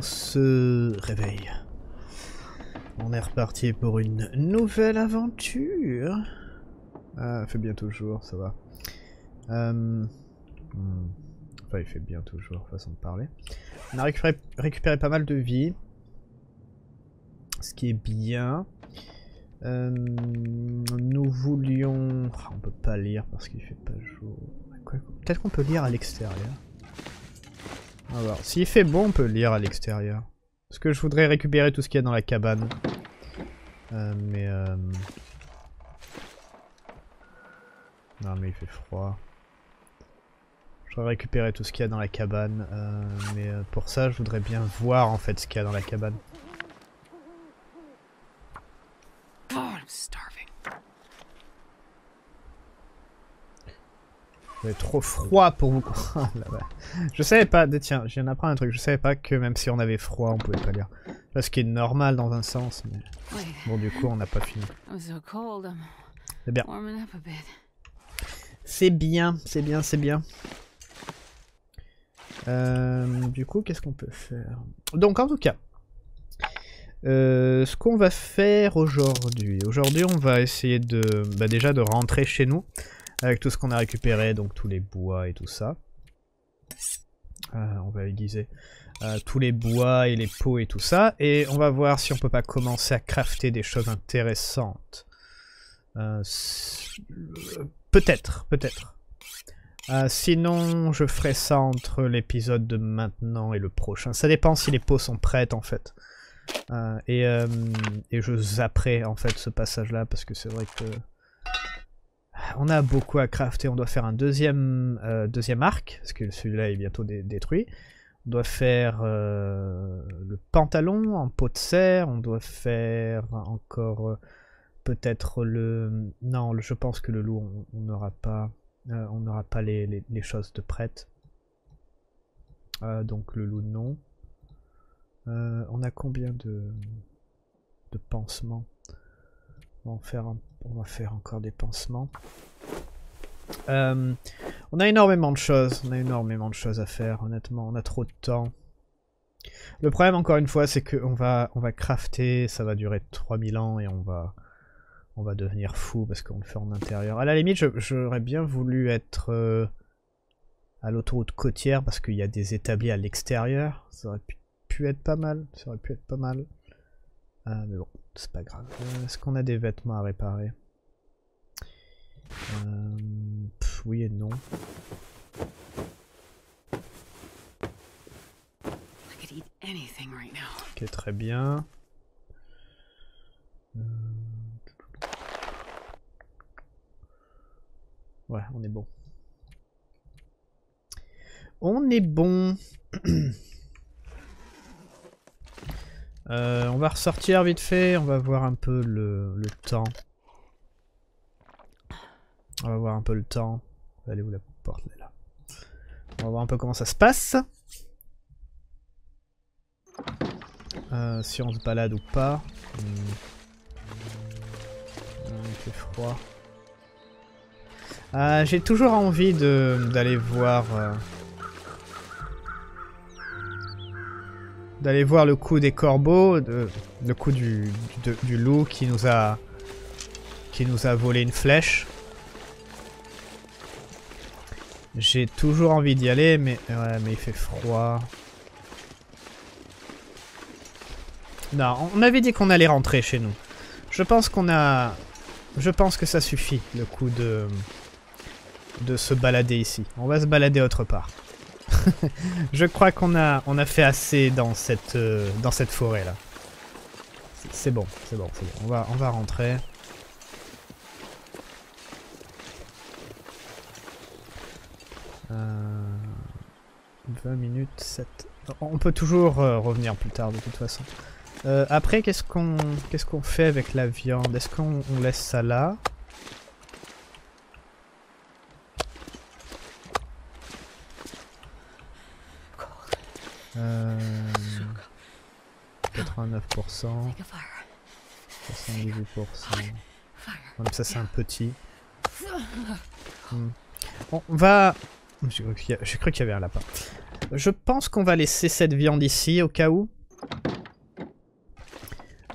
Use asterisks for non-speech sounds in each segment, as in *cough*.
se réveille. On est reparti pour une nouvelle aventure. Ah, fait bien toujours, ça va. Euh, hmm. Enfin, il fait bien toujours, façon de parler. On a récupéré, récupéré pas mal de vie. Ce qui est bien. Euh, nous voulions... Ah, on peut pas lire parce qu'il fait pas jour. Peut-être qu'on peut lire à l'extérieur. Alors, s'il fait bon, on peut lire à l'extérieur. Parce que je voudrais récupérer tout ce qu'il y a dans la cabane. Euh, mais... Euh... Non mais il fait froid. Je voudrais récupérer tout ce qu'il y a dans la cabane. Euh, mais pour ça, je voudrais bien voir en fait ce qu'il y a dans la cabane. Trop froid pour vous. *laughs* je savais pas, tiens, je viens d'apprendre un truc. Je savais pas que même si on avait froid, on pouvait pas lire. Ce qui est normal dans un sens, mais bon, du coup, on n'a pas fini. C'est bien. C'est bien, c'est bien, c'est bien. Euh, du coup, qu'est-ce qu'on peut faire? Donc, en tout cas, euh, ce qu'on va faire aujourd'hui. Aujourd'hui, on va essayer de, bah, déjà de rentrer chez nous avec tout ce qu'on a récupéré, donc tous les bois et tout ça. Euh, on va aiguiser euh, tous les bois et les pots et tout ça. Et on va voir si on peut pas commencer à crafter des choses intéressantes. Euh, peut-être, peut-être. sinon, je ferai ça entre l'épisode de maintenant et le prochain. Ça dépend si les pots sont prêtes en fait. et, et je zapperai en fait ce passage-là parce que c'est vrai que on a beaucoup à crafter, on doit faire un deuxième, euh, deuxième arc, parce que celui-là est bientôt détruit. On doit faire euh, le pantalon en peau de serre, on doit faire encore euh, peut-être le... Non, je pense que le loup, on n'aura pas, on n'aura pas les, choses de prête. donc le loup, non. on a combien de, de pansements? On va, faire on va faire encore des pansements. Euh, on a énormément de choses, on a énormément de choses à faire, honnêtement, on a trop de temps. Le problème, encore une fois, c'est qu'on va, on va crafter, ça va durer 3000 ans et on va, devenir fou parce qu'on le fait en intérieur. À la limite, j'aurais bien voulu être euh, à l'autoroute côtière parce qu'il y a des établis à l'extérieur. Ça aurait pu, être pas mal, ça. Euh, mais bon, c'est pas grave. Est-ce qu'on a des vêtements à réparer euh, oui et non. Ok, très bien. Euh, ouais, on est bon. On est bon. *clears throat* Euh, on va ressortir vite fait, on va voir un peu le, temps. On va voir un peu le temps. Allez où la porte là On va voir un peu comment ça se passe. Euh, si on se balade ou pas. Hmm. Il fait froid. Euh, j'ai toujours envie d'aller voir... Euh, d'aller voir le coup des corbeaux, le coup du, loup qui nous a qui nous a volé une flèche. J'ai toujours envie d'y aller, mais ouais, mais il fait froid. Non, on avait dit qu'on allait rentrer chez nous. Je pense qu'on a... Je pense que ça suffit, le coup de... de se balader ici. On va se balader autre part. *laughs* Je crois qu'on a, on a fait assez dans cette, euh, dans cette forêt là. C'est bon, c'est bon, c'est bon. On va, on va rentrer. 20 minutes, 7... On peut toujours euh, revenir plus tard de toute façon. Euh, après, qu'est-ce qu'on qu'est-ce qu'on fait avec la viande? Est-ce qu'on laisse ça là? Euh, 89%. 78%. Comme ça c'est un petit. Hmm. on va... J'ai cru qu'il y avait un lapin. Je pense qu'on va laisser cette viande ici au cas où.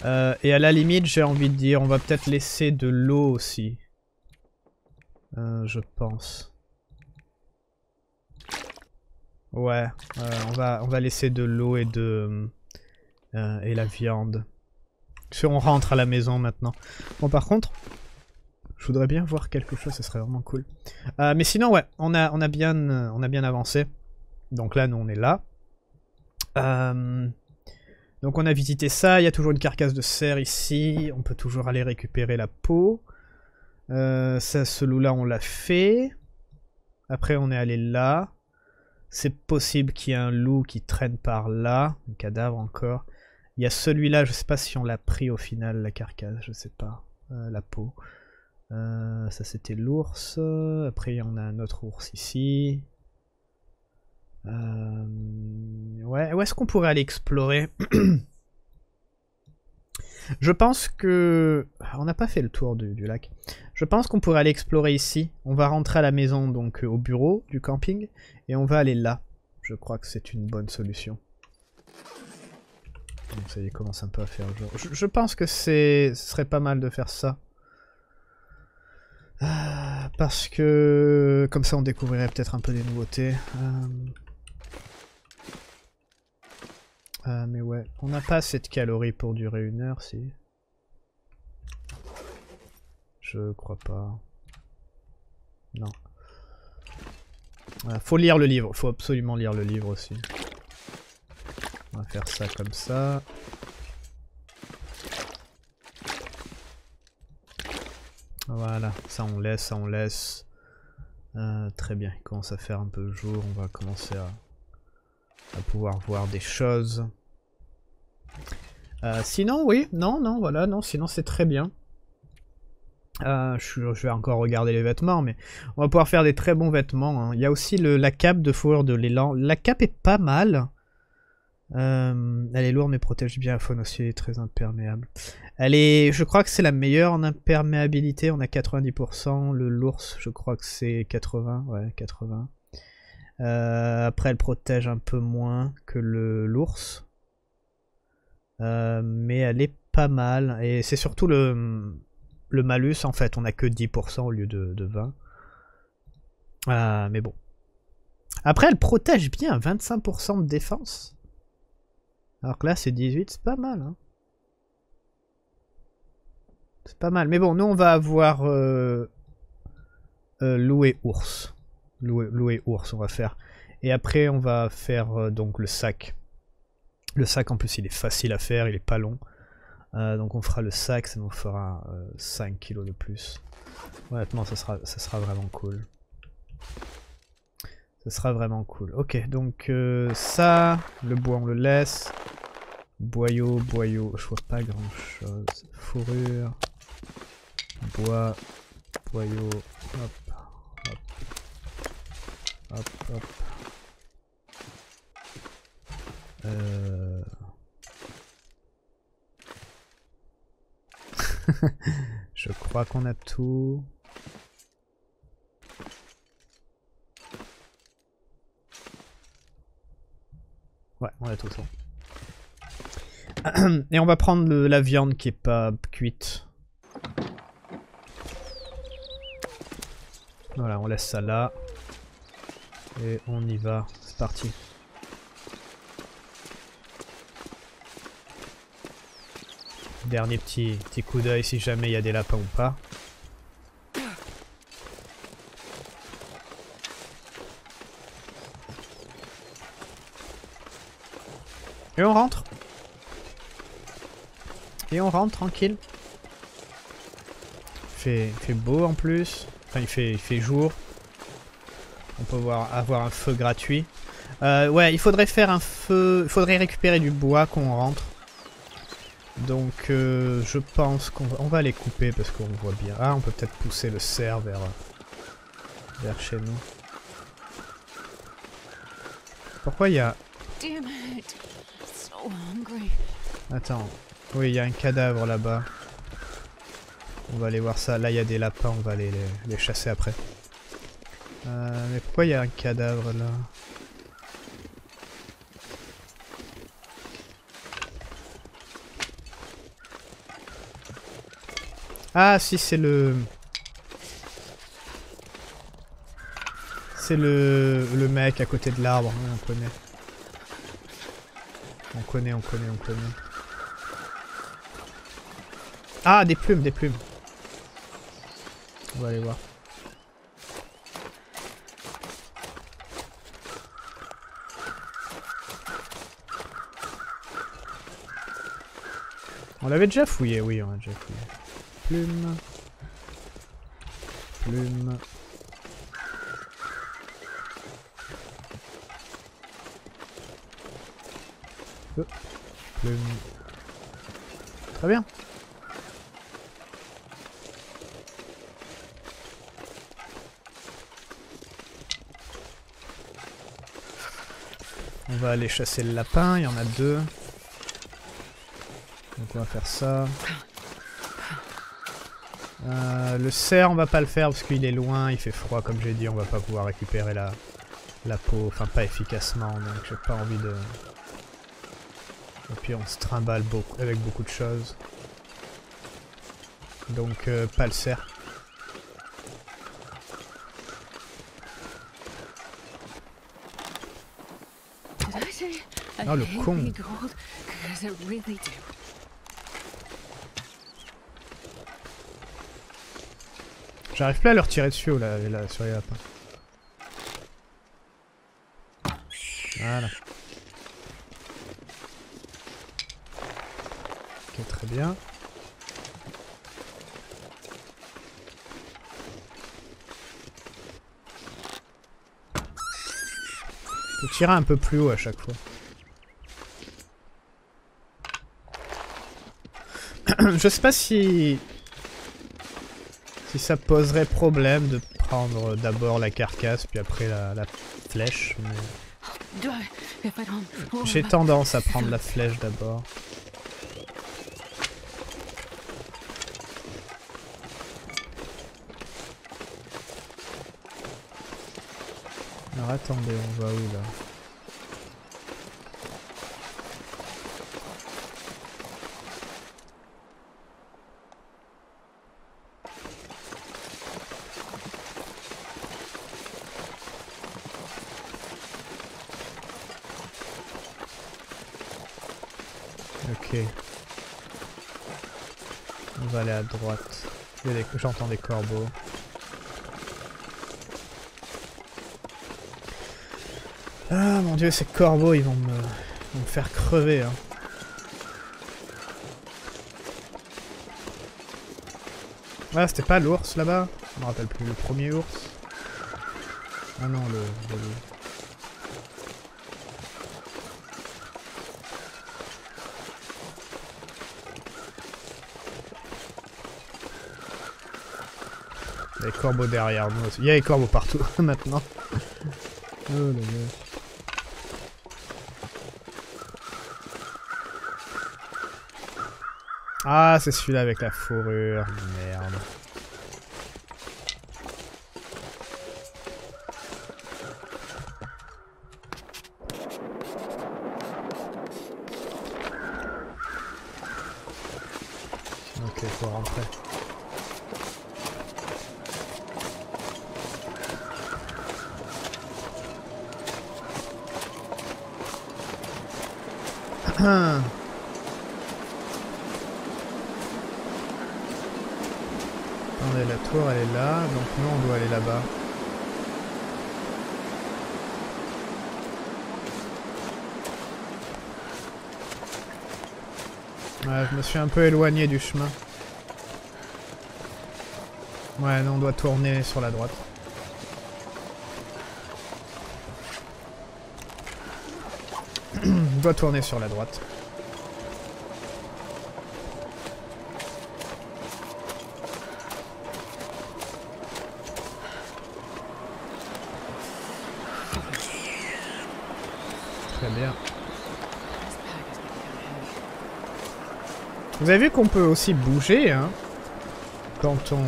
Euh, et à la limite, j'ai envie de dire, on va peut-être laisser de l'eau aussi. Euh, je pense. Ouais, on, va, on va laisser de l'eau et de et la viande. Si on rentre à la maison maintenant. Bon, par contre, je voudrais bien voir quelque chose, ce serait vraiment cool. mais sinon, ouais, on a, bien, avancé. Donc là, nous, on est là. Euh, donc on a visité ça, il y a toujours une carcasse de cerf ici, on peut toujours aller récupérer la peau. Euh, ça, ce loup-là, on l'a fait. Après, on est allé là. C'est possible qu'il y ait un loup qui traîne par là. Un cadavre encore. Il y a celui-là, je sais pas si on l'a pris au final, la carcasse, je sais pas. Euh, la peau. ça, c'était l'ours. Après, on a un autre ours ici. Euh, ouais, où est-ce qu'on pourrait aller explorer? *clears throat* Je pense que... On n'a pas fait le tour du, lac. Je pense qu'on pourrait aller explorer ici. On va rentrer à la maison, donc au bureau du camping, et on va aller là. Je crois que c'est une bonne solution. Donc ça y est, commence un peu à faire jour. Je, pense que ce serait pas mal de faire ça. Euh, parce que comme ça on découvrirait peut-être un peu des nouveautés. Euh, Ah mais ouais, on n'a pas assez de calories pour durer une heure, si. Je crois pas. Non. Faut lire le livre, faut absolument lire le livre aussi. On va faire ça comme ça. Voilà, ça on laisse, ça on laisse. Euh, très bien, il commence à faire un peu jour, on va commencer à à pouvoir voir des choses. Euh, sinon, oui, non, non, voilà, non, sinon c'est très bien. Euh, je, vais encore regarder les vêtements, mais on va pouvoir faire des très bons vêtements. Hein. Il y a aussi le, la cape de fourrure de l'élan. La cape est pas mal. Euh, elle est lourde mais protège bien la faune aussi, est très imperméable. Elle est, je crois que c'est la meilleure en imperméabilité, on a 90%. Le l'ours, je crois que c'est 80, ouais, 80. Euh, après, elle protège un peu moins que le l'ours. Mais elle est pas mal. Et c'est surtout le, le malus, en fait. On a que 10% au lieu de, de 20. Euh, mais bon. Après, elle protège bien. 25% de défense. Alors que là, c'est 18. C'est pas mal. Hein. C'est pas mal. Mais bon, nous, on va avoir loué ours louer, ours, on va faire. Et après, on va faire euh, donc le sac. Le sac, en plus, il est facile à faire, il est pas long. Euh, donc on fera le sac, ça nous fera 5 euh, kilos de plus. Honnêtement, ça sera, vraiment cool. Ça sera vraiment cool. Ok, donc ça, le bois on le laisse. Boyau, boyau, je vois pas grand chose. Fourrure, bois, boyau, hop. Hop, hop. Euh... *laughs* Je crois qu'on a tout. Ouais, on a tout. *clears throat* Et on va prendre la viande qui est pas cuite. Voilà, on laisse ça là. Et on y va, c'est parti. Dernier petit, petit coup d'œil si jamais il y a des lapins ou pas. Et on rentre. Et on rentre tranquille. Il fait, beau en plus. Enfin il fait, il fait jour. On peut voir, avoir un feu gratuit. Euh, ouais, il faudrait faire un feu... Il faudrait récupérer du bois qu'on rentre. Donc euh, je pense qu'on va, on va les couper parce qu'on voit bien. Ah, on peut peut-être pousser le cerf vers, vers chez nous. Pourquoi il y a... Attends. Oui, il y a un cadavre là-bas. On va aller voir ça. Là, il y a des lapins, on va aller les chasser après. Euh, mais pourquoi il y a un cadavre là? Ah si c'est le... C'est le... le mec à côté de l'arbre, on connaît. On connaît, on connaît, on connaît. Ah, des plumes, des plumes. On va aller voir. On l'avait déjà fouillé, oui, on l'a déjà fouillé. Plume. Plume. Oh. Plume. Très bien. On va aller chasser le lapin, il y en a deux. On va faire ça. Euh, le cerf, on va pas le faire parce qu'il est loin, il fait froid comme j'ai dit, on va pas pouvoir récupérer la, la peau, enfin pas efficacement, donc j'ai pas envie de... Et puis on se trimballe beaucoup, avec beaucoup de choses. Donc euh, pas le cerf. Oh le con J'arrive plus à leur tirer dessus là, là, sur les lapins. Voilà. Ok, très bien. Faut tirer un peu plus haut à chaque fois. *clears throat* Je sais pas si si ça poserait problème de prendre d'abord la carcasse, puis après la, flèche, mais... J'ai tendance à prendre la flèche d'abord. Alors attendez, on va où là? On va aller à droite. J'entends des corbeaux. Ah mon dieu, ces corbeaux, ils vont me, faire crever. Hein. Ah, c'était pas l'ours là-bas? Je me rappelle plus. Le premier ours Ah non, le... Les corbeaux derrière nous aussi. Il y a les corbeaux partout *laughs* maintenant. oh Ah, c'est celui-là avec la fourrure. Ok, faut rentrer. Attendez, la tour elle est là, donc nous on doit aller là-bas. Ouais, je me suis un peu éloigné du chemin. Ouais, non, on doit tourner sur la droite. *clears throat* dois tourner sur la droite. Très bien. Vous avez vu qu'on peut aussi bouger, hein Quand on,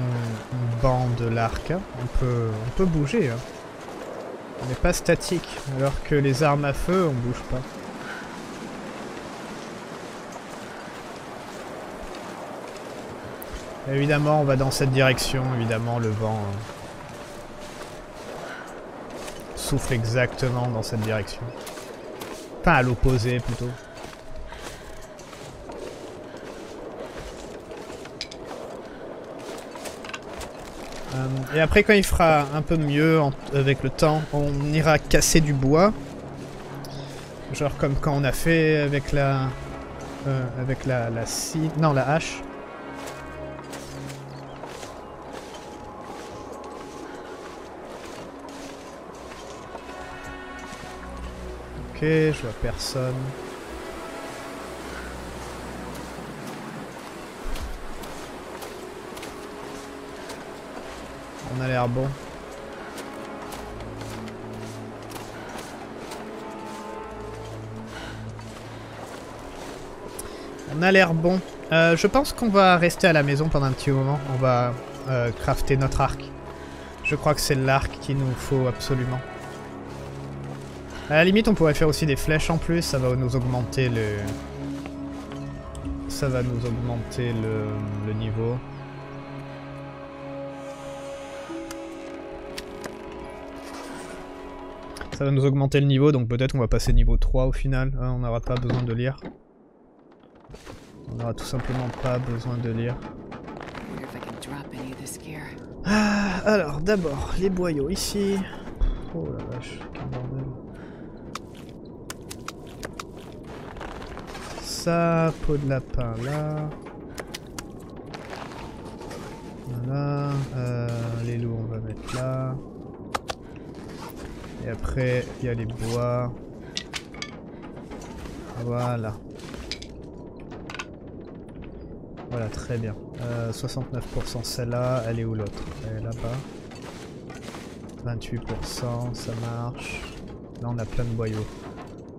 bande l'arc, hein. on, peut, bouger, hein On n'est pas statique, alors que les armes à feu, on bouge pas. Évidemment, on va dans cette direction. Évidemment, le vent euh, souffle exactement dans cette direction. Enfin, à l'opposé, plutôt. Et après, quand il fera un peu mieux avec le temps, on ira casser du bois. Genre comme quand on a fait avec la... Euh, avec la, la. Non, la hache. Ok, je vois personne. On a l'air bon. On a l'air bon. Euh, je pense qu'on va rester à la maison pendant un petit moment. On va euh, crafter notre arc. Je crois que c'est l'arc qu'il nous faut absolument. À la limite, on pourrait faire aussi des flèches en plus. Ça va nous augmenter le... Ça va nous augmenter le niveau. Ça va nous augmenter le niveau, donc peut-être on va passer niveau 3 au final. Hein, on n'aura pas besoin de lire. On n'aura tout simplement pas besoin de lire. Ah, alors, d'abord, les boyaux ici. Oh la vache, quel bordel. Ça, peau de lapin là. Voilà. Euh, les loups, on va mettre là. Et après, il y a les bois. Voilà. Voilà, très bien. 69% euh, celle-là, elle est où l'autre? Elle est là-bas. 28%, ça marche. Là, on a plein de boyaux.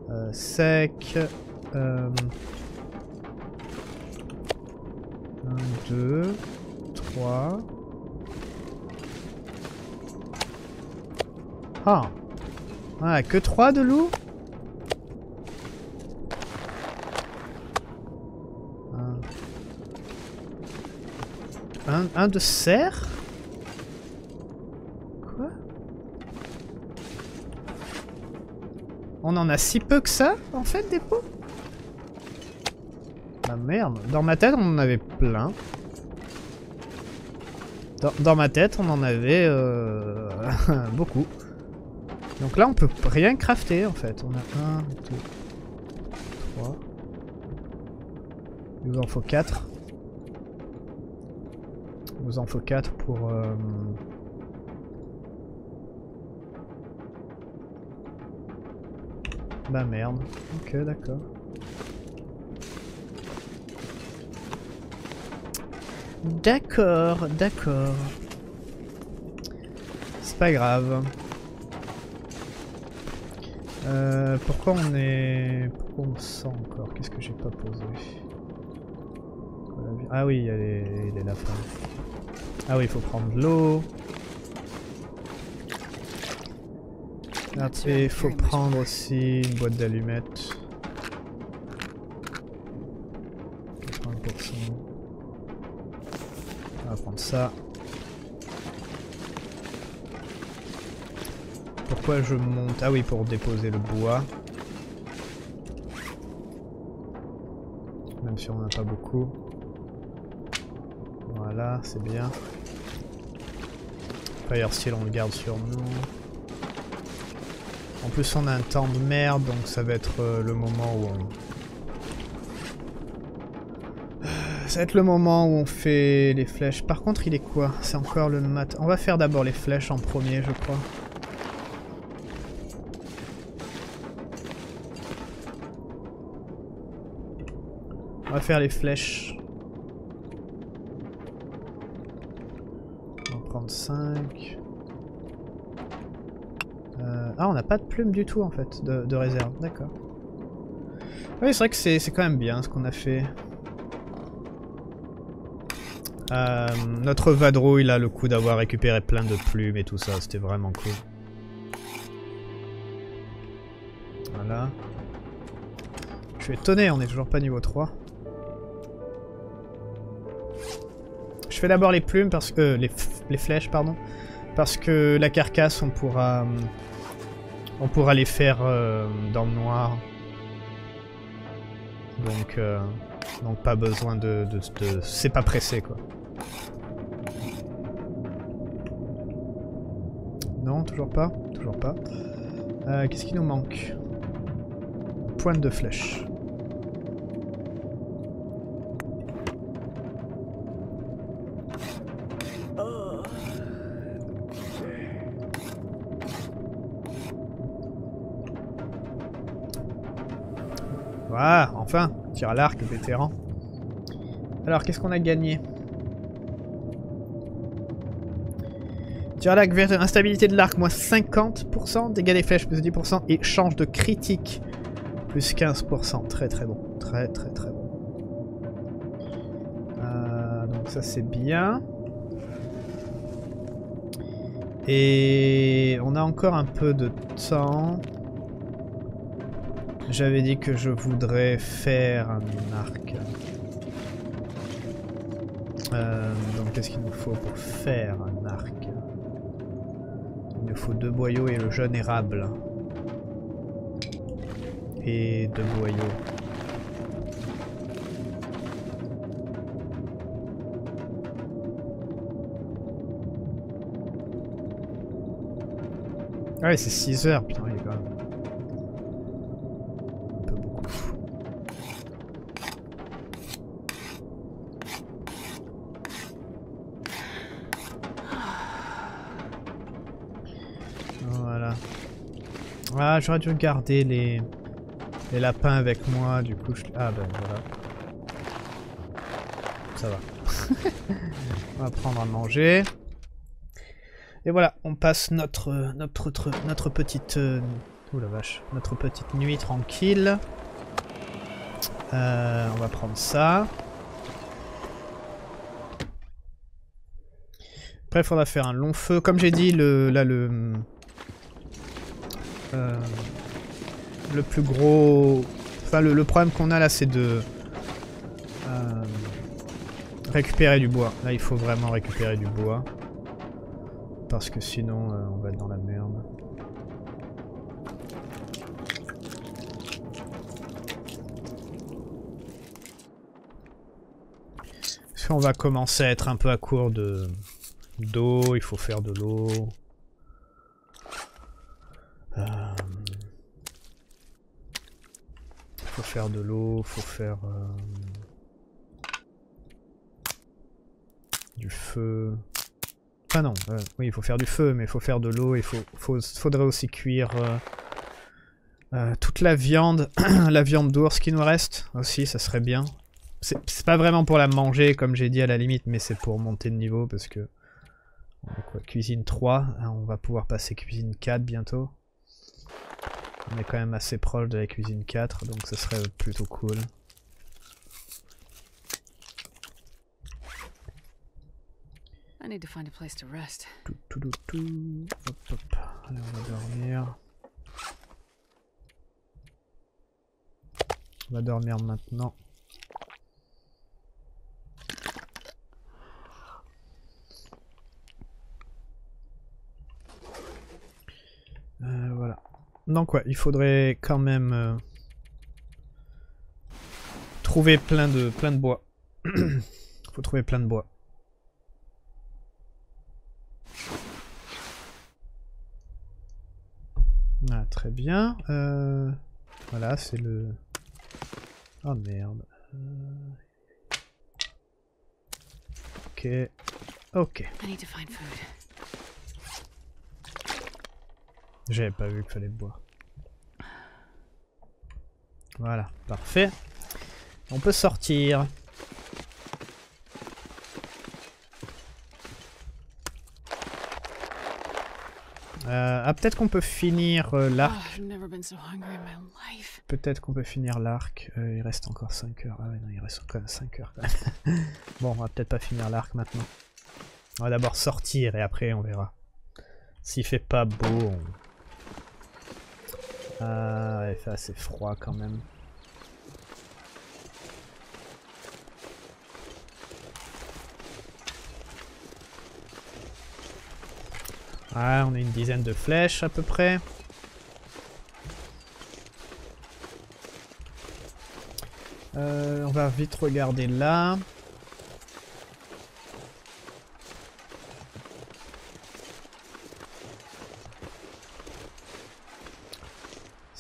Euh, sec. 1, 2, 3. Ah ah, que 3 de loups un... un... de cerf Quoi? On en a si peu que ça, en fait, des pots? Ah merde. Dans ma tête, on en avait plein. Dans, ma tête, on en avait euh, *laughs* beaucoup. Donc là, on peut rien crafter en fait. On a 1, 2, 3. Il nous en faut 4. Il nous en faut 4 pour... Euh... Bah merde. Ok, d'accord. D'accord, d'accord. C'est pas grave. Euh, pourquoi on est... Pourquoi on sent encore? Qu'est-ce que j'ai pas posé? Ah oui, il, est... il est là. Ah oui, il faut prendre de l'eau. Après, il faut prendre aussi une boîte d'allumettes. 80%. On va prendre ça. Pourquoi je monte Ah oui, pour déposer le bois. Même si on n'en a pas beaucoup. Voilà, c'est bien. Fire Steel, on le garde sur nous. En plus, on a un temps de merde, donc ça va être euh, le moment où on... Ça va être le moment où on fait les flèches. Par contre, il est quoi? C'est encore le mat. On va faire d'abord les flèches en premier, je crois. Faire les flèches. On va prendre 5. Euh, ah, on n'a pas de plumes du tout en fait, de, réserve. D'accord. Oui, c'est vrai que c'est quand même bien ce qu'on a fait. Euh, notre vadrouille, il a le coup d'avoir récupéré plein de plumes et tout ça. C'était vraiment cool. Voilà. Je suis étonné, on est toujours pas niveau 3. Je fais d'abord les plumes, parce que... les, les, flèches, pardon. Parce que la carcasse, on pourra... On pourra les faire euh, dans le noir. Donc, euh, donc pas besoin de... de, C'est pas pressé, quoi. Non, toujours pas. Toujours pas. Euh, Qu'est-ce qui nous manque? Pointe de flèche. Voilà, enfin, tir à l'arc, vétéran. Alors, qu'est-ce qu'on a gagné? Tir à l'arc, instabilité de l'arc, moins 50%, dégâts des flèches, plus 10%, et change de critique, plus 15%. Très très bon, très très très bon. Euh, donc ça c'est bien. Et on a encore un peu de temps. J'avais dit que je voudrais faire un arc. Euh, donc qu'est-ce qu'il nous faut pour faire un arc? Il nous faut deux boyaux et le jeune érable. Et deux boyaux. Ah ouais, c'est 6 heures, putain, il est quand même... Ah, j'aurais dû garder les... les lapins avec moi, du coup je... Ah ben voilà. Ça va. *laughs* on va prendre à manger. Et voilà, on passe notre notre notre, petite euh, oh la vache, notre petite nuit tranquille. Euh, on va prendre ça. Après, il faudra faire un long feu. Comme j'ai dit, le là le euh, le plus gros... Enfin, le, problème qu'on a là, c'est de... Euh, récupérer du bois. Là, il faut vraiment récupérer du bois. Parce que sinon, euh, on va être dans la merde. on va commencer à être un peu à court de d'eau, il faut faire de l'eau. Euh, faut faire de l'eau, faut faire euh, du feu. Ah non, euh, oui, il faut faire du feu, mais il faut faire de l'eau, il faut, faudrait aussi cuire toute la viande, *clears throat* la viande d'ours qui nous reste aussi, ça serait bien. C'est pas vraiment pour la manger, comme j'ai dit à la limite, mais c'est pour monter de niveau, parce que... cuisine 3, hein, on va pouvoir passer cuisine 4 bientôt. On est quand même assez proche de la cuisine 4, donc ce serait plutôt cool. I need to find a place to rest. Tout, tout, tout, tout. Hop, hop. Allez, on va dormir. On va dormir maintenant. Euh, voilà. Donc ouais, il faudrait quand même euh, trouver plein de, plein de bois. *clears throat* faut trouver plein de bois. Ah, très bien. Euh, voilà, c'est le... Oh merde. Euh, ok. Ok. J'avais pas vu qu'il fallait bois. Voilà, parfait. On peut sortir. Euh, ah, peut-être qu'on peut finir euh, l'arc. Oh, peut-être qu'on peut finir l'arc. Euh, il reste encore 5 heures. Ah ouais, non, il reste encore 5 heures quand même. *laughs* bon, on va peut-être pas finir l'arc maintenant. On va d'abord sortir et après on verra. S'il fait pas beau, on... Ah il fait assez froid quand même. Ah, on a une dizaine de flèches à peu près. Euh, on va vite regarder là.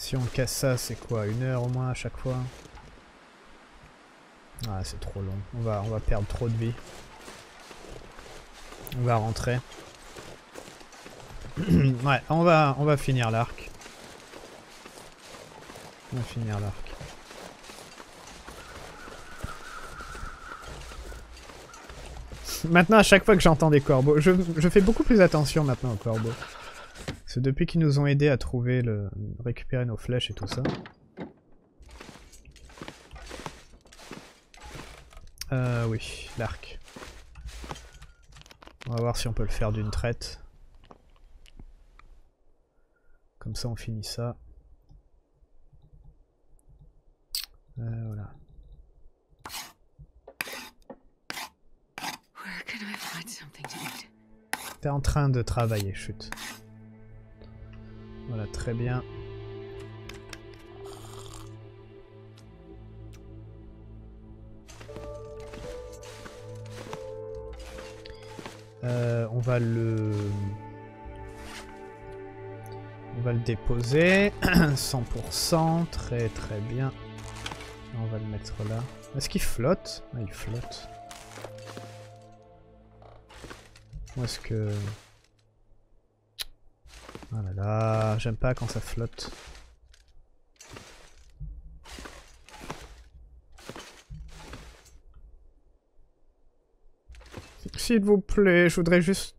Si on casse ça, c'est quoi Une heure au moins à chaque fois? Ah, c'est trop long. On va, on va perdre trop de vie. On va rentrer. *clears throat* ouais, on va, on va finir l'arc. On va finir l'arc. Maintenant, à chaque fois que j'entends des corbeaux, je, je, fais beaucoup plus attention maintenant aux corbeaux. Parce que depuis qu'ils nous ont aidés à trouver le... récupérer nos flèches et tout ça. Euh, oui, l'arc. On va voir si on peut le faire d'une traite. Comme ça, on finit ça. Euh, voilà. T'es en train de travailler, chute. Très bien. Euh, on va le... On va le déposer. *clears throat* 100%, très très bien. On va le mettre là. Est-ce qu'il flotte? Ah, il flotte. Est-ce que... Oh là là, j'aime pas quand ça flotte. S'il vous plaît, je voudrais juste...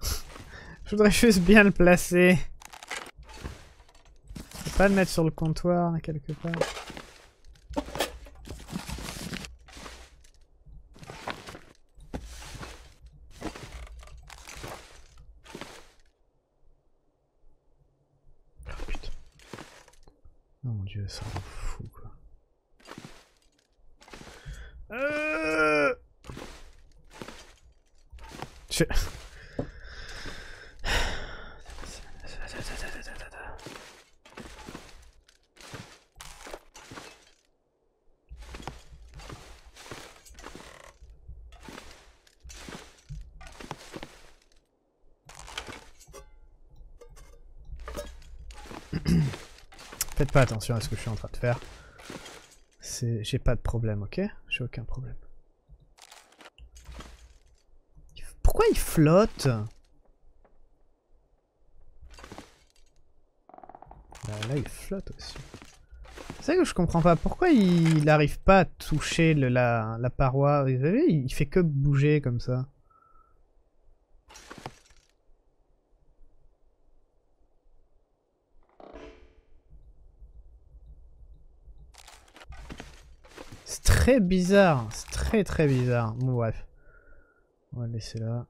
*laughs* je voudrais juste bien le placer. Pas le mettre sur le comptoir, quelque part. ça rend fou quoi. Euh... Je... Pas attention à ce que je suis en train de faire. J'ai pas de problème, ok? J'ai aucun problème. Pourquoi il flotte? Là, là, il flotte aussi. C'est ça que je comprends pas. Pourquoi il n'arrive pas à toucher la, la paroi? Il fait que bouger comme ça. Très bizarre. C'est très très bizarre. Bref. On va le laisser là.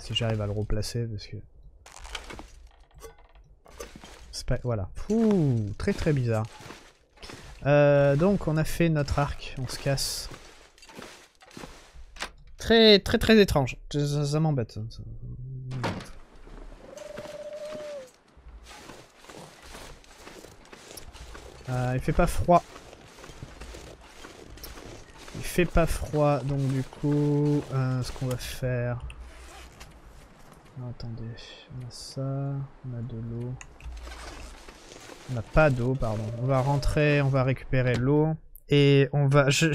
si j'arrive à le replacer parce que... Pas... Voilà. Très très bizarre. Euh, donc on a fait notre arc. On se casse. Très très très étrange. Ça, m'embête. Euh, il fait pas froid fait pas froid, donc du coup, euh, ce qu'on va faire... attendez, on a ça, on a de l'eau. On n'a pas d'eau, pardon. On va rentrer, on va récupérer l'eau. Et on va... Je,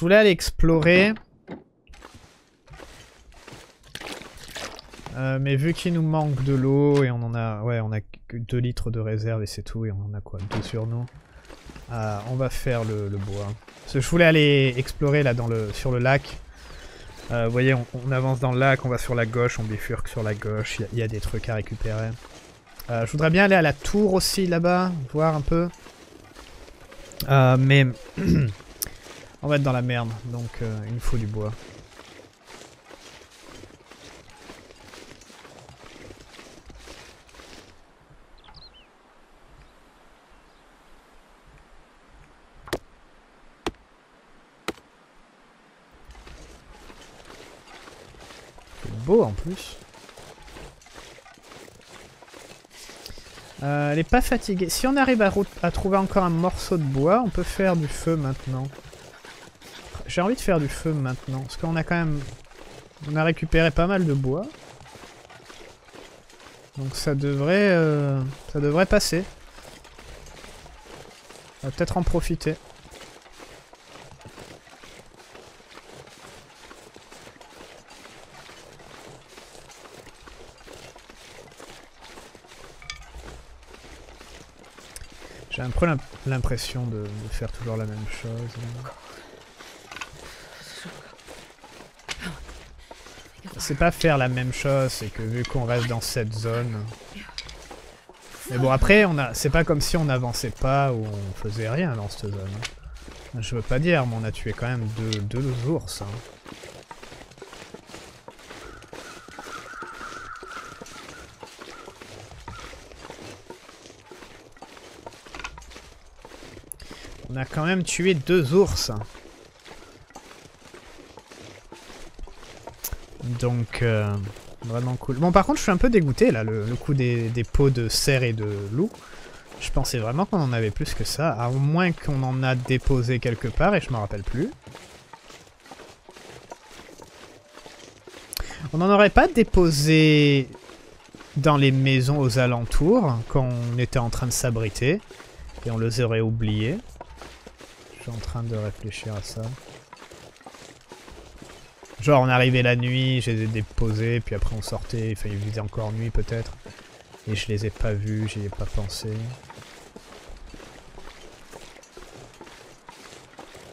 voulais aller explorer. Euh, mais vu qu'il nous manque de l'eau et on en a... Ouais, on a que 2 litres de réserve et c'est tout. Et on en a quoi? 2 sur nous. Euh, on va faire le bois. Je voulais aller explorer là dans le, sur le lac. Euh, vous voyez, on, avance dans le lac, on va sur la gauche, on bifurque sur la gauche, il y, a des trucs à récupérer. Euh, je voudrais bien aller à la tour aussi là-bas, voir un peu. Euh, mais *clears throat* on va être dans la merde, donc il nous faut du bois. Beau en plus. Euh, elle est pas fatiguée. Si on arrive à, trouver encore un morceau de bois, on peut faire du feu maintenant. J'ai envie de faire du feu maintenant. Parce qu'on a quand même... On a récupéré pas mal de bois. Donc ça devrait... Euh, ça devrait passer. On va peut-être en profiter. L'impression de, faire toujours la même chose. C'est pas faire la même chose, c'est que vu qu'on reste dans cette zone... Mais bon après, on a, c'est pas comme si on n'avançait pas ou on faisait rien dans cette zone. Je veux pas dire, mais on a tué quand même deux, deux ours. Hein. On a quand même tué deux ours. Donc, euh, vraiment cool. Bon, par contre, je suis un peu dégoûté, là, le, coup des, des, pots de cerf et de loup. Je pensais vraiment qu'on en avait plus que ça, à moins qu'on en a déposé quelque part, et je m'en rappelle plus. On n'en aurait pas déposé dans les maisons aux alentours, quand on était en train de s'abriter, et on les aurait oubliés suis en train de réfléchir à ça. Genre on arrivait la nuit, je les ai déposés, puis après on sortait, enfin il faisait encore nuit peut-être. Et je les ai pas vus, j'y ai pas pensé.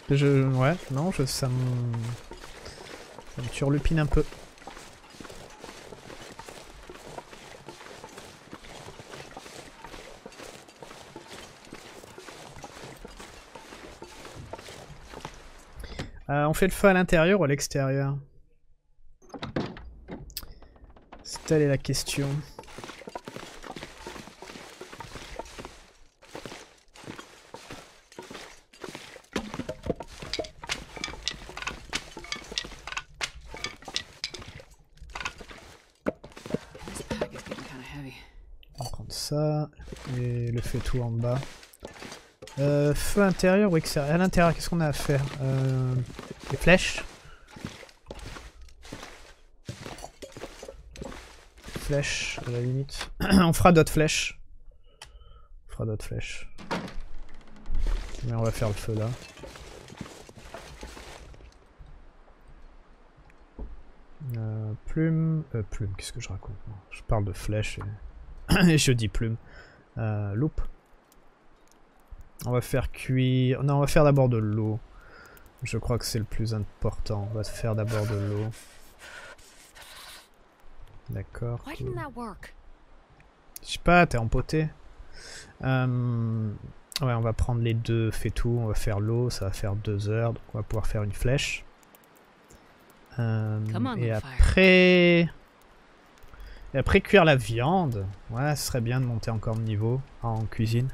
Je... Ouais, non, je, ça me... Ça me turlupine un peu. Le feu à l'intérieur ou à l'extérieur? C'est telle est la question. On prendre ça et le fait tout en bas. Euh, feu intérieur ou extérieur? À l'intérieur, qu'est-ce qu'on a à faire? Euh, Des flèches Flèches, à la limite. *clears throat* on fera d'autres flèches. On fera d'autres flèches. Mais on va faire le feu là. Euh, plume... Euh, plume, qu'est-ce que je raconte Je parle de flèches et, *clears throat* et je dis plume. Euh, loupe. On va faire cuire... Non, on va faire d'abord de l'eau. Je crois que c'est le plus important. On va faire d'abord de l'eau. D'accord. Je sais pas, t'es empoté. Euh... Ouais, on va prendre les deux fait tout. On va faire l'eau, ça va faire deux heures. Donc on va pouvoir faire une flèche. Euh... et après... Et après cuire la viande. Ouais, ce serait bien de monter encore de niveau en cuisine.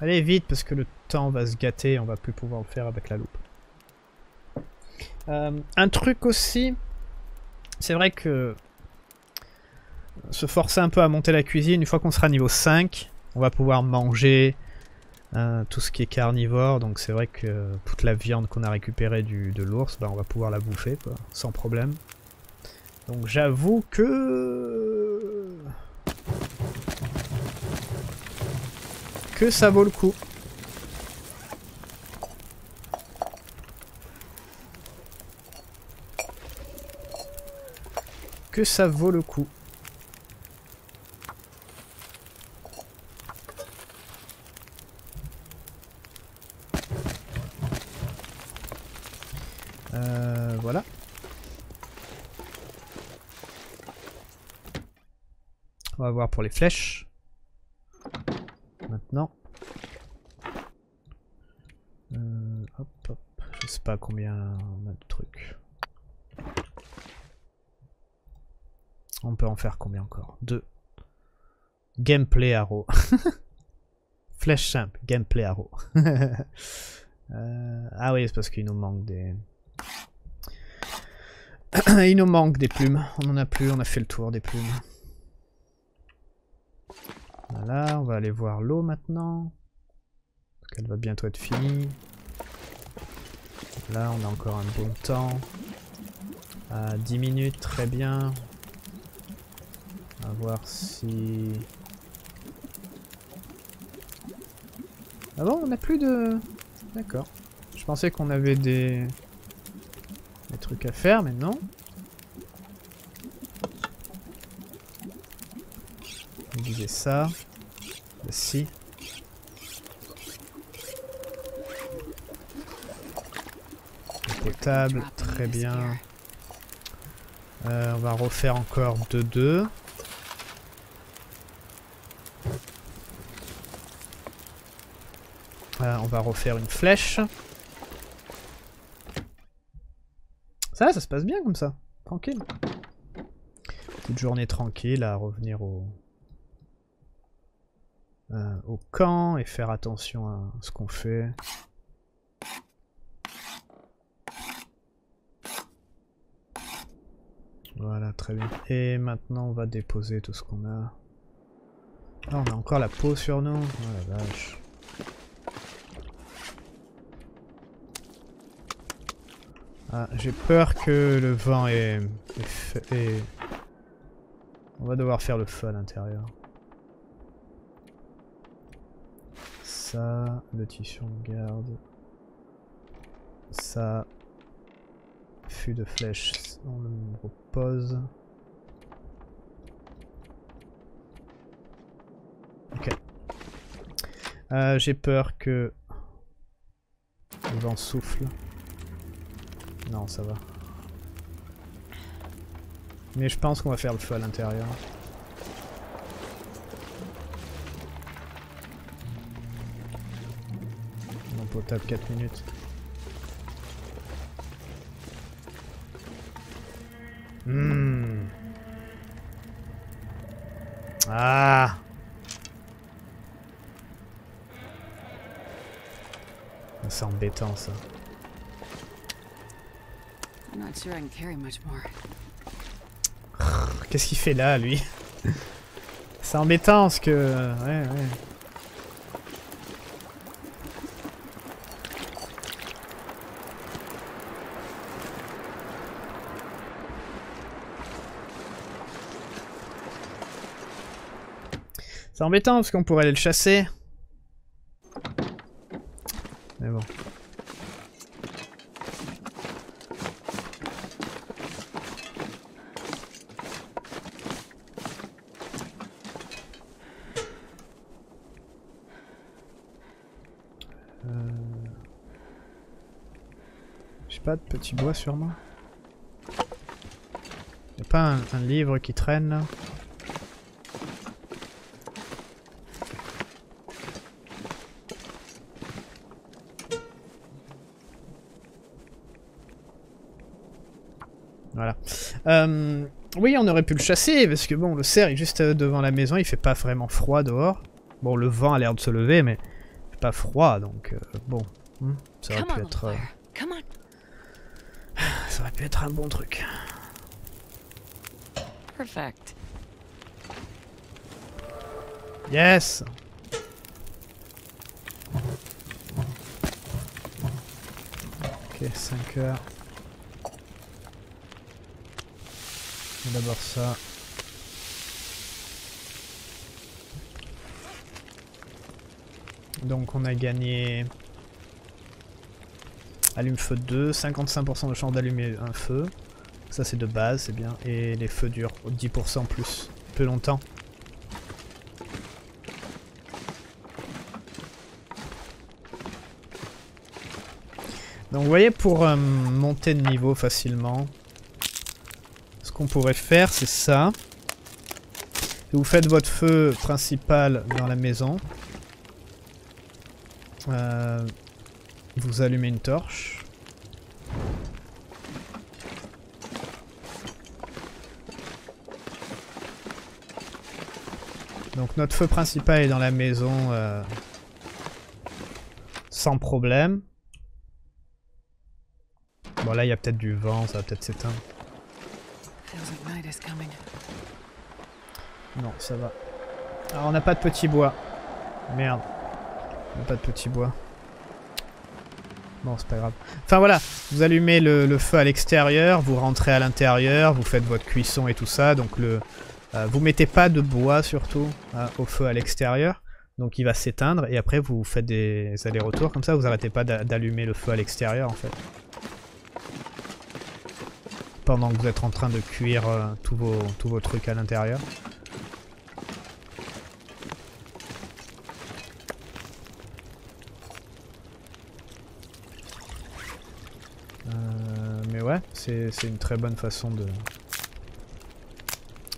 Allez vite parce que le temps va se gâter, on va plus pouvoir le faire avec la loupe. Euh, un truc aussi, c'est vrai que se forcer un peu à monter la cuisine, une fois qu'on sera niveau 5, on va pouvoir manger euh, tout ce qui est carnivore, donc c'est vrai que toute la viande qu'on a récupérée de l'ours, bah, on va pouvoir la bouffer sans problème. Donc j'avoue que que ça vaut le coup. Que ça vaut le coup. Euh, voilà. On va voir pour les flèches. Maintenant. Euh, hop, hop. Je sais pas combien on a de trucs. On peut en combien encore? Deux. Gameplay arrow. *laughs* Flèche simple, gameplay arrow. *laughs* Euh, ah oui, c'est parce qu'il nous manque des... *coughs* Il nous manque des plumes. On en a plus, on a fait le tour des plumes. Voilà, on va aller voir l'eau maintenant. Parce qu'elle va bientôt être finie. Là, on a encore un bon temps. À 10 minutes, très bien. Va voir si... Ah bon, on n'a plus de... D'accord. Je pensais qu'on avait des... des trucs à faire, mais non. On disait ça. Si. Potable, très bien. Euh, on va refaire encore 2-2. Euh, on va refaire une flèche. Ça, ça se passe bien comme ça. Tranquille. Petite journée tranquille à revenir au, euh, au camp et faire attention à ce qu'on fait. Voilà, très bien. Et maintenant, on va déposer tout ce qu'on a. Ah, on a encore la peau sur nous. Oh la vache. Ah, j'ai peur que le vent est, On va devoir faire le feu à l'intérieur. Ça, le tissu on garde. Ça, fût de flèche, on le repose. Ok. Euh, j'ai peur que le vent souffle. Non, ça va. Mais je pense qu'on va faire le feu à l'intérieur. Non potable 4 minutes. Hmm. Ah C'est embêtant ça. Qu'est-ce qu'il fait là, lui? *laughs* C'est embêtant, parce que... Ouais, ouais. C'est embêtant, parce qu'on pourrait aller le chasser. Mais bon. Pas de petits bois sur moi Y'a pas un, livre qui traîne là Voilà. Euh, oui, on aurait pu le chasser, parce que bon, le cerf est juste devant la maison, il fait pas vraiment froid dehors. Bon, le vent a l'air de se lever, mais pas froid, donc euh, bon. Hmm, ça aurait pu être... Euh, pu être un bon truc. Perfect. Yes Ok, 5 heures. D'abord ça. Donc on a gagné Allume feu 2, 55% de chance d'allumer un feu. Ça c'est de base, c'est bien. Et les feux durent 10% plus, peu longtemps. Donc vous voyez, pour euh, monter de niveau facilement, ce qu'on pourrait faire c'est ça. Vous faites votre feu principal dans la maison. Euh, vous allumez une torche. Donc notre feu principal est dans la maison euh, sans problème. Bon là il y a peut-être du vent, ça va peut-être s'éteindre. Non, ça va. Alors on n'a pas de petit bois. Merde. On n'a pas de petit bois. Bon, c'est pas grave. Enfin voilà, vous allumez le, feu à l'extérieur, vous rentrez à l'intérieur, vous faites votre cuisson et tout ça. Donc le, euh, vous mettez pas de bois surtout hein, au feu à l'extérieur. Donc il va s'éteindre et après vous faites des allers-retours comme ça, vous arrêtez pas d'allumer le feu à l'extérieur en fait. Pendant que vous êtes en train de cuire euh, tous, vos, tous vos trucs à l'intérieur. Euh, mais ouais, c'est une très bonne façon de,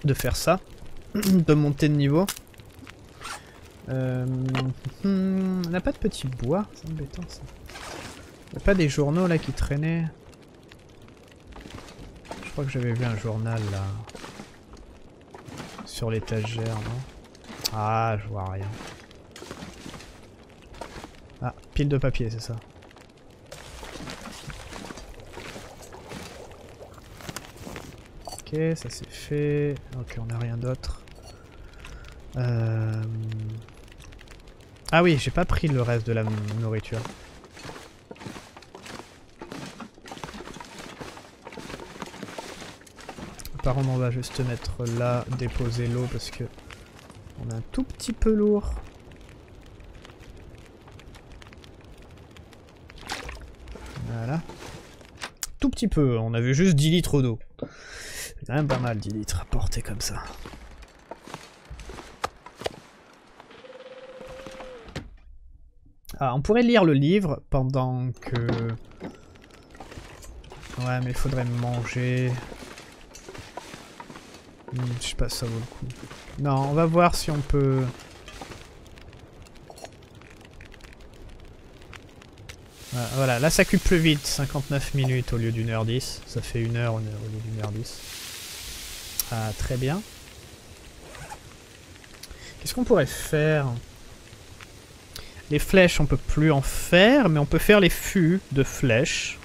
de faire ça, de monter de niveau. Euh, hmm, on n'a pas de petits bois, c'est embêtant ça. Il a pas des journaux là qui traînaient? Je crois que j'avais vu un journal là. Sur l'étagère, non? Ah, je vois rien. Ah, pile de papier, c'est ça. Ok, ça c'est fait. Ok, on n'a rien d'autre. Euh... Ah oui, j'ai pas pris le reste de la nourriture. Apparemment on va juste mettre là, déposer l'eau parce que on a un tout petit peu lourd. Voilà. Tout petit peu, on avait juste 10 litres d'eau. C'est quand même pas mal 10 litres à porter comme ça. Ah, on pourrait lire le livre pendant que... Ouais, mais il faudrait manger. Hmm, je sais pas ça vaut le coup. Non, on va voir si on peut... Voilà, là ça cupe plus vite, 59 minutes au lieu d'une heure 10. Ça fait une heure au lieu d'une heure 10. Ah, très bien. Qu'est-ce qu'on pourrait faire? Les flèches, on peut plus en faire, mais on peut faire les fûts de flèches.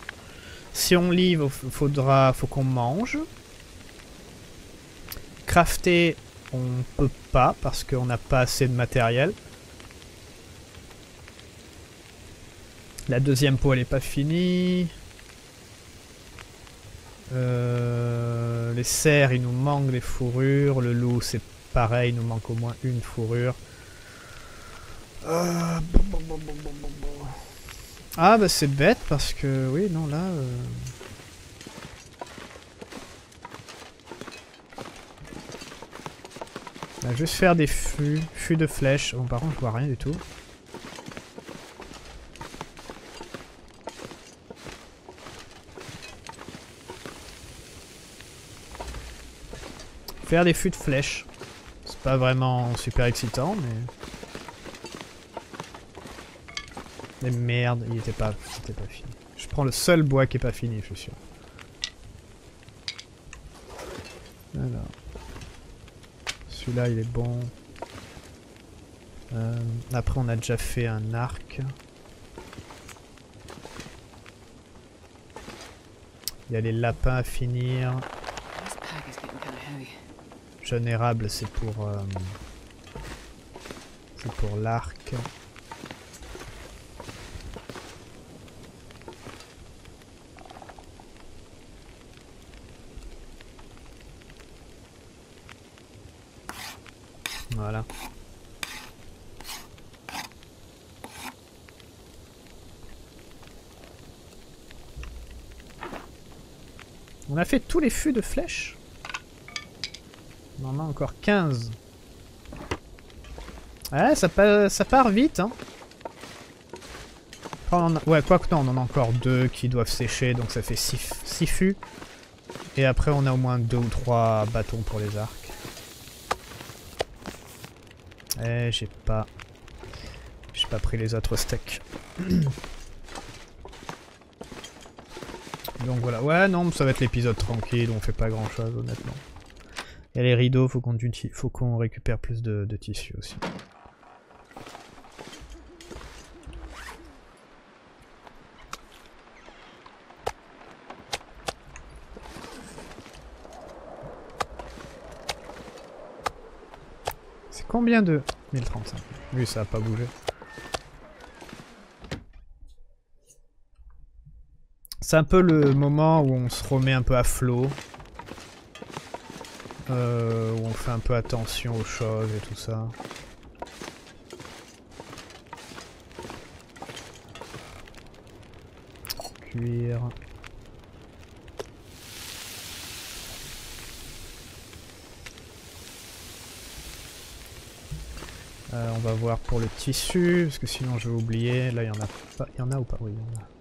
Si on livre, faudra, faut qu'on mange. Crafter, on peut pas parce qu'on n'a pas assez de matériel. La deuxième peau, elle est pas finie. Euh, les cerfs, il nous manque des fourrures. Le loup, c'est pareil, il nous manque au moins une fourrure. Euh, ah bah c'est bête parce que oui non là euh, On va juste faire des fûts, fûts de flèches. Bon par contre je vois rien du tout. Faire des fûts de flèches. C'est pas vraiment super excitant mais... Mais merde, il était pas, pas fini. Je prends le seul bois qui est pas fini, je suis sûr. Alors. Celui-là, il est bon. Euh, après, on a déjà fait un arc. Il y a les lapins à finir. Érable, c'est pour... Euh, c'est pour l'arc. Voilà. On a fait tous les fûts de flèches On en a encore 15. Ouais, ça, ça part vite, hein. Ouais, quoi que non, on en a encore deux qui doivent sécher, donc ça fait 6 fûts. Et après, on a au moins deux ou trois bâtons pour les arcs. Eh, j'ai pas... J'ai pas pris les autres steaks. *coughs* Donc voilà. Ouais, non, ça va être l'épisode tranquille, on fait pas grand chose, honnêtement. Et les rideaux, faut qu'on récupère plus de, de tissus aussi. C'est combien de... 1035. Lui, ça a pas bougé. C'est un peu le moment où on se remet un peu à flot. Euh, où on fait un peu attention aux choses et tout ça. Cuir. Euh, on va voir pour le tissu, parce que sinon je vais oublier. Là, il y en a pas. Il y en a ou pas? Oui, il y en a.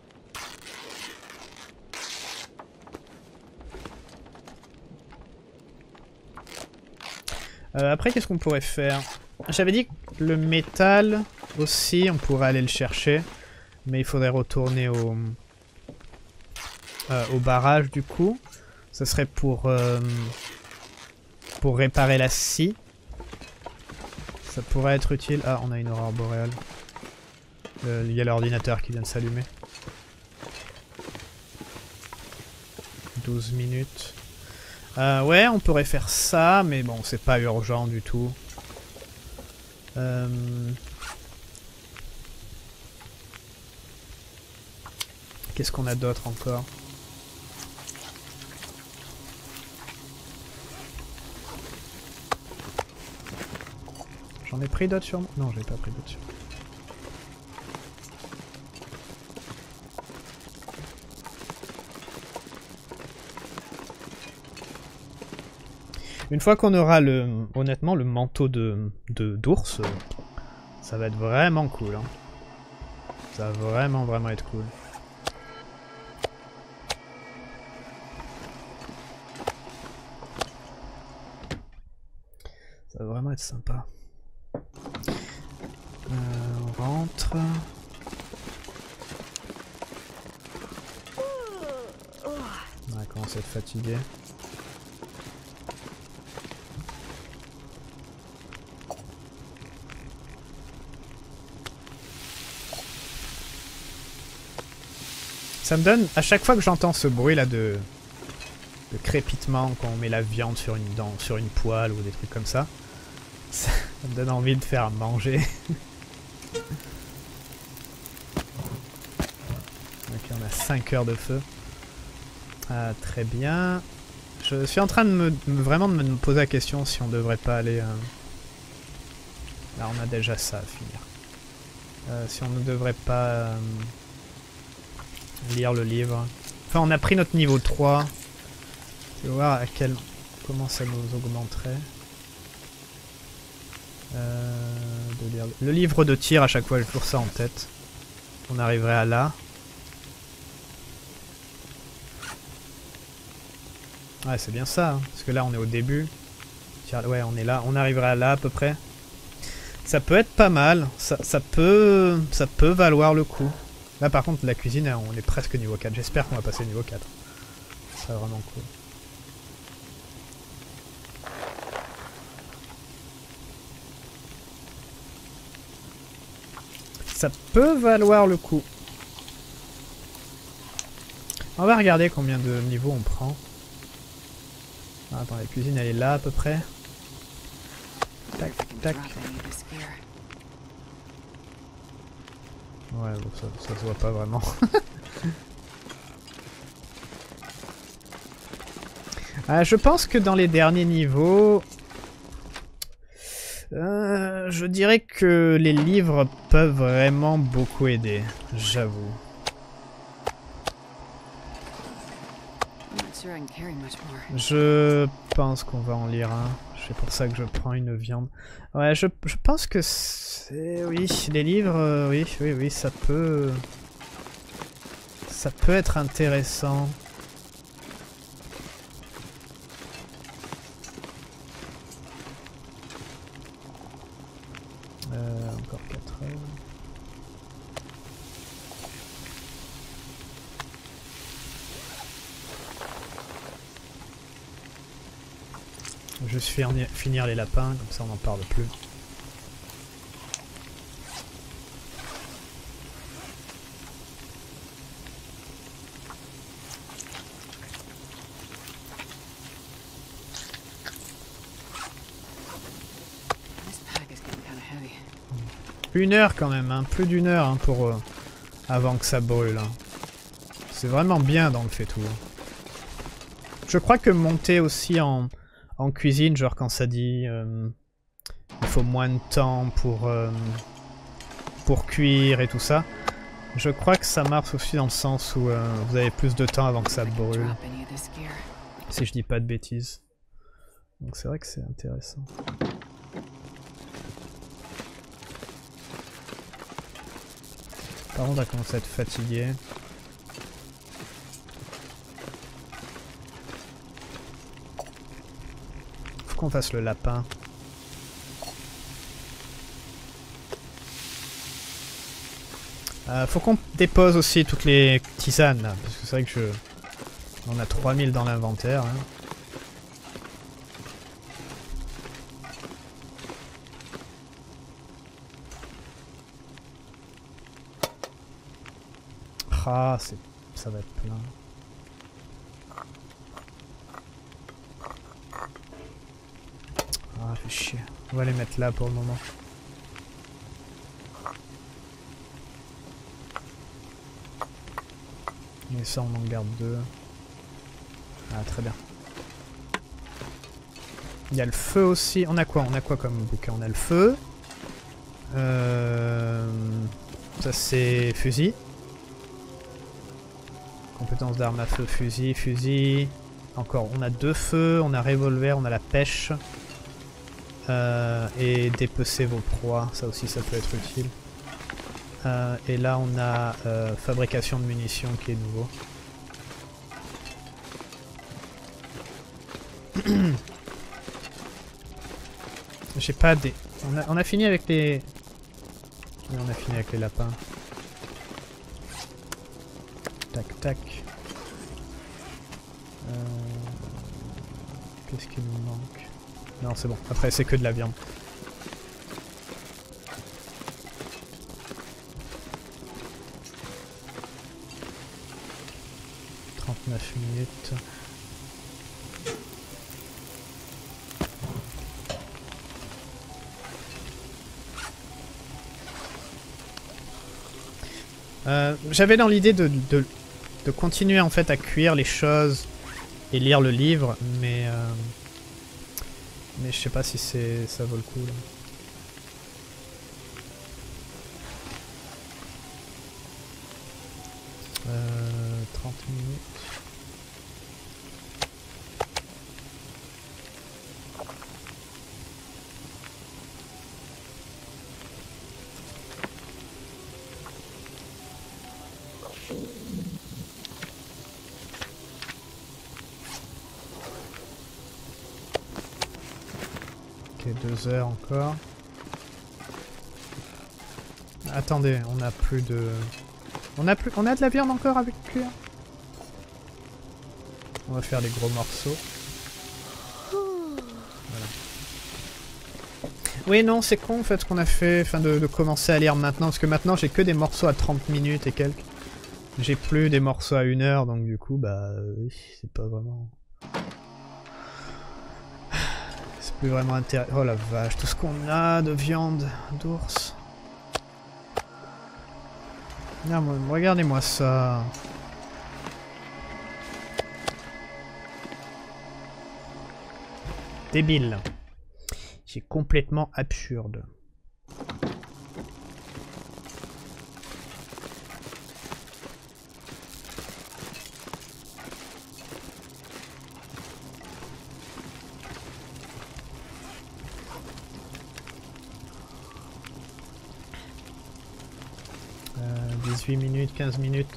Euh, après, qu'est-ce qu'on pourrait faire? J'avais dit que le métal aussi, on pourrait aller le chercher. Mais il faudrait retourner au, euh, au barrage du coup. Ce serait pour, euh, pour réparer la scie. Ça pourrait être utile. Ah, on a une aurore boréale. Il y a l'ordinateur qui vient de s'allumer. 12 minutes. Euh, ouais, on pourrait faire ça, mais bon, c'est pas urgent du tout. Euh... Qu'est-ce qu'on a d'autre encore? J'en ai pris d'autres sur moi Non, j'ai pas pris d'autres sur moi. Une fois qu'on aura le, honnêtement le manteau de d'ours, ça va être vraiment cool. Hein. Ça va vraiment vraiment être cool. Ça va vraiment être sympa. Euh, on rentre. On va commencer à être fatigué. Ça me donne, à chaque fois que j'entends ce bruit là de, de crépitement quand on met la viande sur une sur une poêle ou des trucs comme ça, ça me donne envie de faire manger. *laughs* ok, on a 5 heures de feu. Ah, très bien. Je suis en train de me, vraiment de me poser la question si on devrait pas aller... Euh... Là, on a déjà ça à finir. Euh, si on ne devrait pas... Euh, lire le livre. Enfin, on a pris notre niveau 3. Je vais voir à quel... comment ça nous augmenterait. Euh. Le livre de tir, à chaque fois, j'ai toujours ça en tête. On arriverait à là. Ouais, c'est bien ça. Hein, parce que là, on est au début. Ouais, on est là. On arriverait à là, à peu près. Ça peut être pas mal. Ça peut... Ça peut valoir le coup. Là par contre la cuisine on est presque niveau 4. J'espère qu'on va passer niveau 4. Ça serait vraiment cool. Ça peut valoir le coup. On va regarder combien de niveaux on prend. Ah, attends, la cuisine elle est là à peu près. Tac, tac. Ouais, bon, ça, ça se voit pas vraiment. euh, *laughs* je pense que dans les derniers niveaux... Euh, je dirais que les livres peuvent vraiment beaucoup aider, j'avoue. Je pense qu'on va en lire un. C'est pour ça que je prends une viande. Ouais, je, je pense que c'est... Oui, les livres, euh, oui, oui, oui, ça peut... Ça peut être intéressant. Euh, encore 4 heures. Juste finir, les lapins, comme ça on n'en parle plus. Une heure quand même, hein, plus d'une heure hein, pour euh, avant que ça brûle. hein. C'est vraiment bien dans le fait tout. Je crois que monter aussi en, en cuisine, genre quand ça dit euh, il faut moins de temps pour, euh, pour cuire et tout ça, je crois que ça marche aussi dans le sens où euh, vous avez plus de temps avant que ça brûle. Si je dis pas de bêtises. Donc c'est vrai que c'est intéressant. Par contre, on a commencé à être fatigué. Qu'on fasse le lapin. Euh, faut qu'on dépose aussi toutes les tisanes, parce que c'est vrai que je... On a 3000 dans l'inventaire. hein. Ah, ça va être plein. Ah, fait chier. On va les mettre là pour le moment. Et ça, on en garde deux. Ah, très bien. Il y a le feu aussi. On a quoi? On a quoi comme bouquin? On a le feu. Euh... Ça, c'est fusil. Compétence d'arme à feu, fusil, fusil. Encore, on a deux feux, on a revolver, on a la pêche. Euh, et dépecer vos proies, ça aussi ça peut être utile. Euh, et là on a euh, fabrication de munitions qui est nouveau. *clears throat* J'ai pas des... On a, on a fini avec les... On a fini avec les lapins. Tac tac. Qu'est-ce qui nous manque? Non c'est bon, après c'est que de la viande. Minutes. Euh, J'avais dans l'idée de, de, de continuer en fait à cuire les choses et lire le livre, mais euh, mais je sais pas si c'est ça vaut le coup. Là. Euh, 30 minutes. Ok, heures encore. Attendez, on a plus de... On a plus... On a de la viande encore avec cuire On va faire les gros morceaux. Oui, non, c'est con en fait ce qu'on a fait, enfin de, commencer à lire maintenant, parce que maintenant j'ai que des morceaux à 30 minutes et quelques. J'ai plus des morceaux à une heure, donc du coup, bah, c'est pas vraiment... plus vraiment intéressant. Oh la vache, tout ce qu'on a de viande d'ours. Regardez-moi ça. Débile. C'est complètement absurde. 18 minutes, 15 minutes.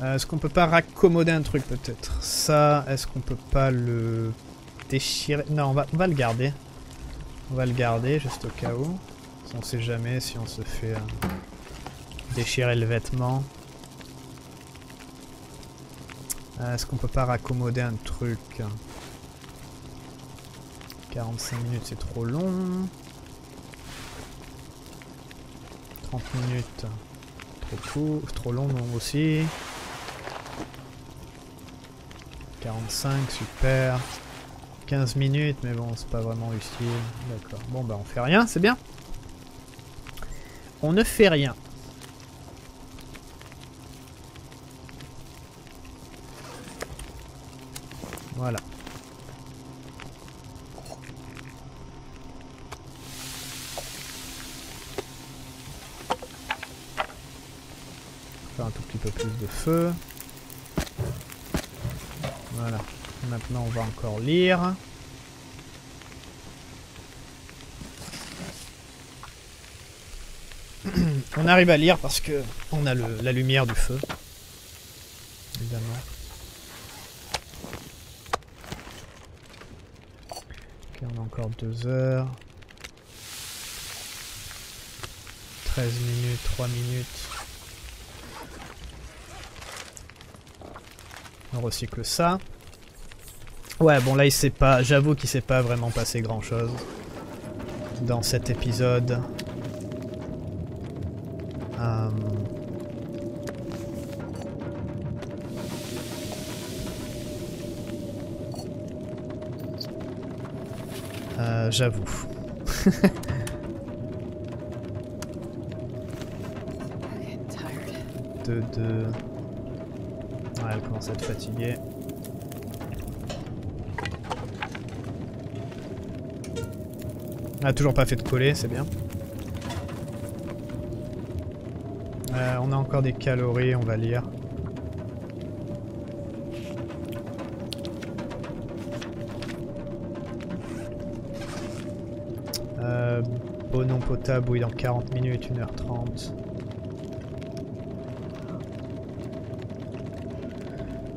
Euh, est-ce qu'on peut pas raccommoder un truc peut-être? Ça, est-ce qu'on peut pas le déchirer? Non, on va, on va le garder. On va le garder juste au cas où. On sait jamais si on se fait euh, déchirer le vêtement. Euh, est-ce qu'on peut pas raccommoder un truc? 45 minutes c'est trop long. 30 minutes. Trop trop long non aussi. 45, super. 15 minutes, mais bon, c'est pas vraiment utile. D'accord. Bon, bah on fait rien, c'est bien. on ne fait rien. Voilà. Feu. Voilà. Maintenant, on va encore lire. *clears throat* on arrive à lire parce que on a le, la lumière du feu. Évidemment. On a encore deux heures. 13 minutes, 3 minutes. On recycle ça. Ouais, bon là il s'est pas... J'avoue qu'il s'est pas vraiment passé grand chose dans cet épisode. Euh, euh, J'avoue. *laughs* de, de... Elle commence à être fatiguée. Elle a toujours pas fait de coller, c'est bien. Euh, on a encore des calories, on va lire. Euh, eau non potable, oui, dans 40 minutes, 1h30.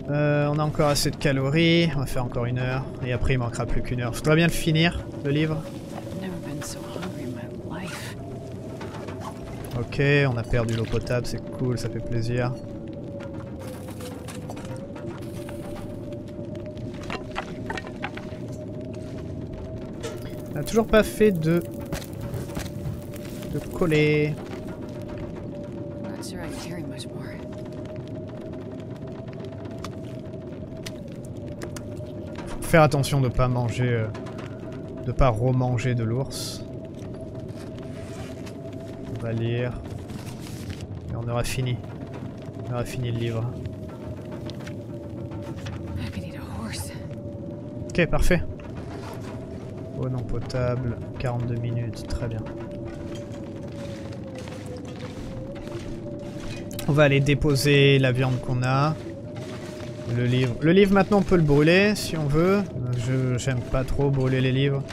Euh, on a encore assez de calories, on va faire encore une heure, et après il manquera plus qu'une heure. Faudrait bien le finir, le livre. Ok, on a perdu l'eau potable, c'est cool, ça fait plaisir. On a toujours pas fait de... de coller. Faire attention de pas manger... Euh, de pas remanger de l'ours. On va lire on aura fini. On aura fini le livre. Ok, parfait. Eau non potable, 42 minutes, très bien. On va aller déposer la viande qu'on a. Le livre. Le livre maintenant on peut le brûler si on veut. Je j'aime pas trop brûler les livres.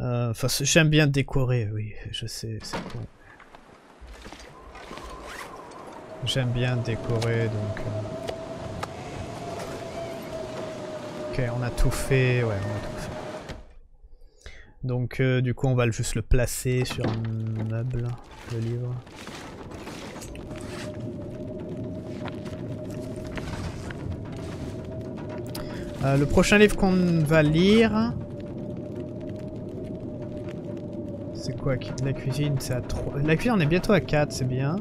Euh, enfin j'aime bien décorer, oui, je sais, c'est cool. J'aime bien décorer, donc... Euh. Ok, on a tout fait, ouais, on a tout fait. Donc, euh, du coup, on va juste le placer sur un meuble, le livre. Euh, le prochain livre qu'on va lire... C'est quoi La cuisine, c'est à 3. La cuisine, on est bientôt à 4, c'est bien.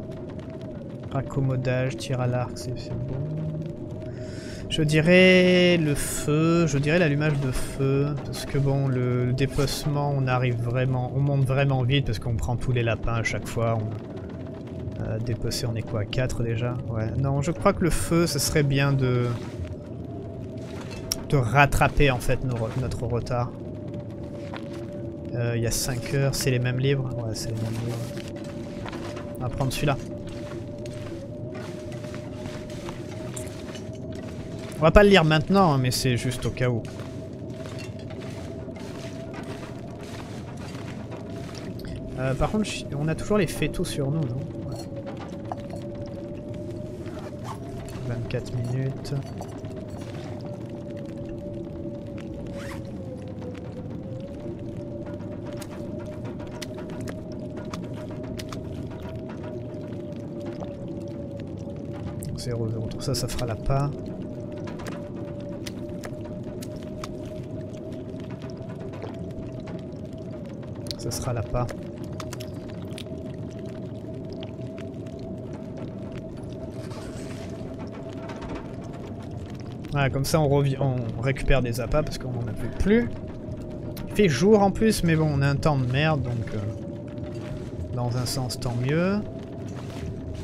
Raccommodage, tir à l'arc, c'est bon. Je dirais le feu, je dirais l'allumage de feu, parce que bon, le, déplacement, on arrive vraiment, on monte vraiment vite, parce qu'on prend tous les lapins à chaque fois. On, euh, on est quoi, 4 déjà? Ouais, non, je crois que le feu, ce serait bien de, rattraper en fait notre retard. Euh, il y a 5 heures, c'est les mêmes livres Ouais, c'est les mêmes livres. On va prendre celui-là. On va pas le lire maintenant, hein, mais c'est juste au cas où. Euh, par contre, on a toujours les fétos sur nous, non? 24 minutes. Zéro, zéro. Tout ça, ça fera la part. Ce sera l'appât. Voilà, comme ça on, on récupère des appâts parce qu'on en a plus. Il fait jour en plus, mais bon, on a un temps de merde, donc... Euh, Dans un sens, tant mieux.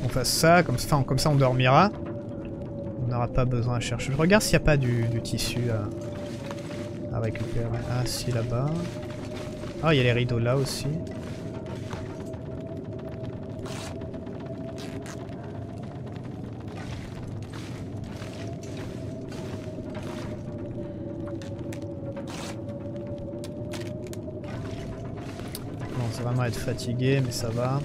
On fasse ça, comme, ça on dormira. On n'aura pas besoin à chercher. Je regarde s'il n'y a pas du, tissu à, à récupérer. Ah si, là-bas. Ah, il y a les rideaux là aussi. Bon, c'est vraiment être fatigué, mais ça va.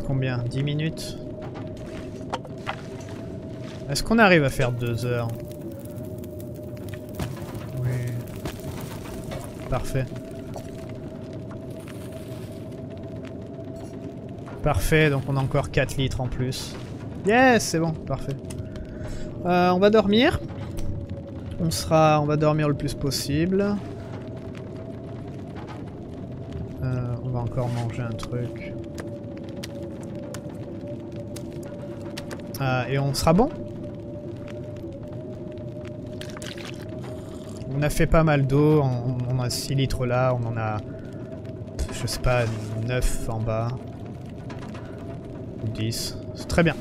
Combien? 10 minutes? Est-ce qu'on arrive à faire 2 heures? Oui. Parfait. Parfait, donc on a encore 4 litres en plus. Yes, c'est bon, parfait. Euh, on va dormir. On sera, on va dormir le plus possible. Euh, on va encore manger un truc. Euh, et on sera bon On a fait pas mal d'eau, on, on a 6 litres là, on en a, je sais pas, 9 en bas. Ou 10. C'est très bien.